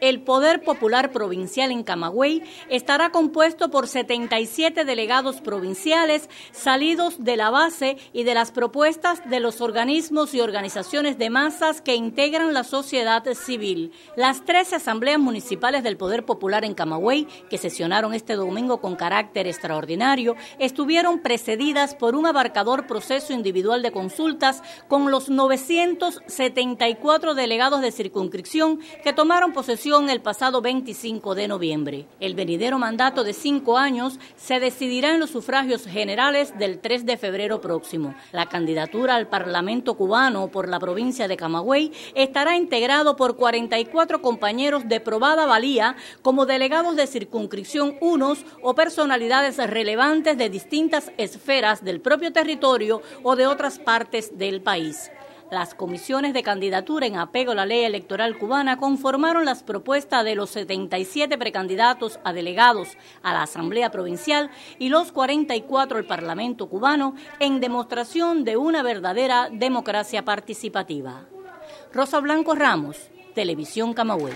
El Poder Popular Provincial en Camagüey estará compuesto por 77 delegados provinciales salidos de la base y de las propuestas de los organismos y organizaciones de masas que integran la sociedad civil. Las 13 asambleas municipales del Poder Popular en Camagüey, que sesionaron este domingo con carácter extraordinario, estuvieron precedidas por un abarcador proceso individual de consultas con los 974 delegados de circunstancias que tomaron posesión el pasado 25 de noviembre. El venidero mandato de cinco años se decidirá en los sufragios generales del 3 de febrero próximo. La candidatura al Parlamento cubano por la provincia de Camagüey estará integrado por 44 compañeros de probada valía como delegados de circunscripción unos o personalidades relevantes de distintas esferas del propio territorio o de otras partes del país. Las comisiones de candidatura en apego a la ley electoral cubana conformaron las propuestas de los 77 precandidatos a delegados a la Asamblea Provincial y los 44 al Parlamento cubano en demostración de una verdadera democracia participativa. Rosa Blanco Ramos, Televisión Camagüey.